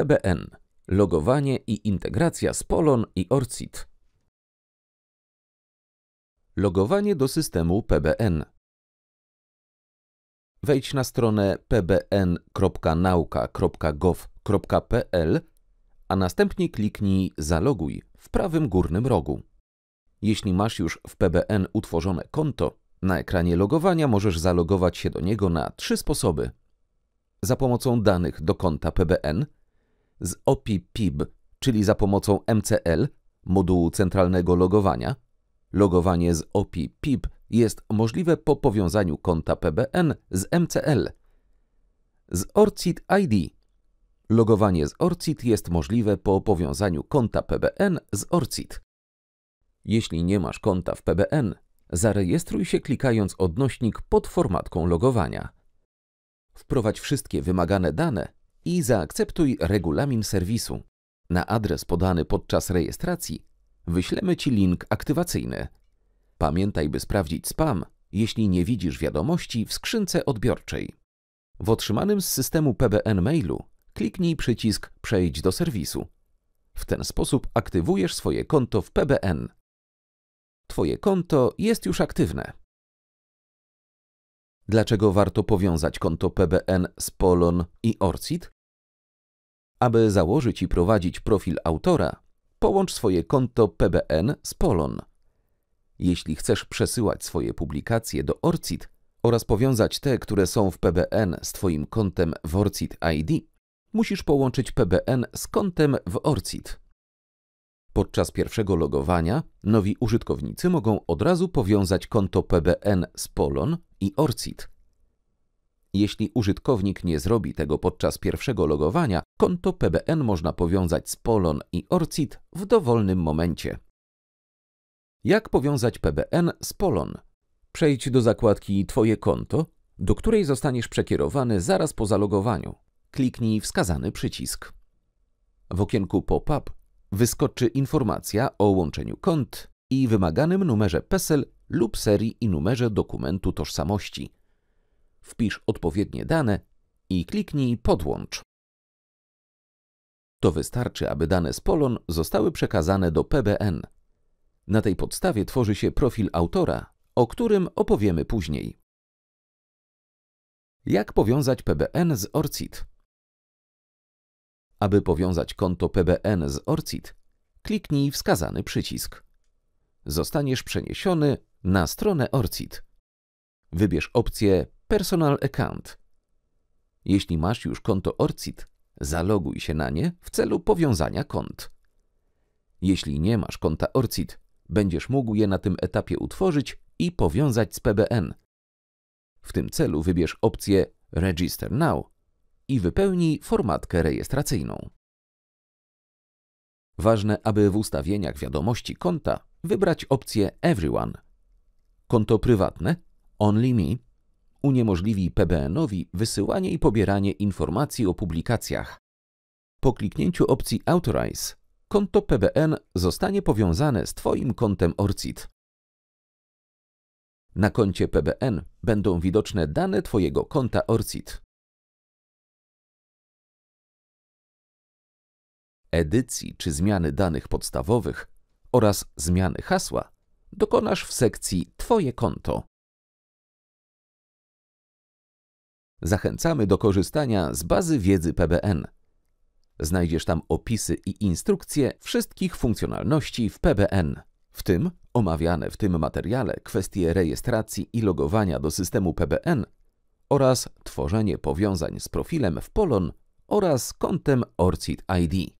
PBN. Logowanie i integracja z Polon i Orcid. Logowanie do systemu PBN. Wejdź na stronę pbn.nauka.gov.pl, a następnie kliknij Zaloguj w prawym górnym rogu. Jeśli masz już w PBN utworzone konto, na ekranie logowania możesz zalogować się do niego na trzy sposoby. Za pomocą danych do konta PBN, z OPI PIB, czyli za pomocą MCL, modułu centralnego logowania. Logowanie z OPI PIB jest możliwe po powiązaniu konta PBN z MCL. Z ORCID ID. Logowanie z ORCID jest możliwe po powiązaniu konta PBN z ORCID. Jeśli nie masz konta w PBN, zarejestruj się klikając odnośnik pod formatką logowania. Wprowadź wszystkie wymagane dane i zaakceptuj regulamin serwisu. Na adres podany podczas rejestracji wyślemy Ci link aktywacyjny. Pamiętaj, by sprawdzić spam, jeśli nie widzisz wiadomości w skrzynce odbiorczej. W otrzymanym z systemu PBN mailu kliknij przycisk Przejdź do serwisu. W ten sposób aktywujesz swoje konto w PBN. Twoje konto jest już aktywne. Dlaczego warto powiązać konto PBN z Polon i Orcid? Aby założyć i prowadzić profil autora, połącz swoje konto PBN z Polon. Jeśli chcesz przesyłać swoje publikacje do Orcid oraz powiązać te, które są w PBN z Twoim kontem w Orcid ID, musisz połączyć PBN z kontem w Orcid. Podczas pierwszego logowania nowi użytkownicy mogą od razu powiązać konto PBN z Polon i Orcid. Jeśli użytkownik nie zrobi tego podczas pierwszego logowania, konto PBN można powiązać z Polon i Orcid w dowolnym momencie. Jak powiązać PBN z Polon? Przejdź do zakładki Twoje konto, do której zostaniesz przekierowany zaraz po zalogowaniu. Kliknij wskazany przycisk. W okienku pop-up wyskoczy informacja o łączeniu kont i wymaganym numerze PESEL lub serii i numerze dokumentu tożsamości. Wpisz odpowiednie dane i kliknij Podłącz. To wystarczy, aby dane z Polon zostały przekazane do PBN. Na tej podstawie tworzy się profil autora, o którym opowiemy później. Jak powiązać PBN z ORCID? Aby powiązać konto PBN z ORCID, kliknij wskazany przycisk. Zostaniesz przeniesiony na stronę ORCID. Wybierz opcję Personal Account. Jeśli masz już konto ORCID, zaloguj się na nie w celu powiązania kont. Jeśli nie masz konta ORCID, będziesz mógł je na tym etapie utworzyć i powiązać z PBN. W tym celu wybierz opcję Register Now i wypełnij formatkę rejestracyjną. Ważne, aby w ustawieniach wiadomości konta wybrać opcję Everyone. Konto prywatne Only Me uniemożliwi PBN-owi wysyłanie i pobieranie informacji o publikacjach. Po kliknięciu opcji Authorize konto PBN zostanie powiązane z Twoim kontem ORCID. Na koncie PBN będą widoczne dane Twojego konta ORCID. Edycji czy zmiany danych podstawowych oraz zmiany hasła dokonasz w sekcji Twoje konto. Zachęcamy do korzystania z bazy wiedzy PBN. Znajdziesz tam opisy i instrukcje wszystkich funkcjonalności w PBN, w tym omawiane w tym materiale kwestie rejestracji i logowania do systemu PBN oraz tworzenie powiązań z profilem w Polon oraz kontem ORCID ID.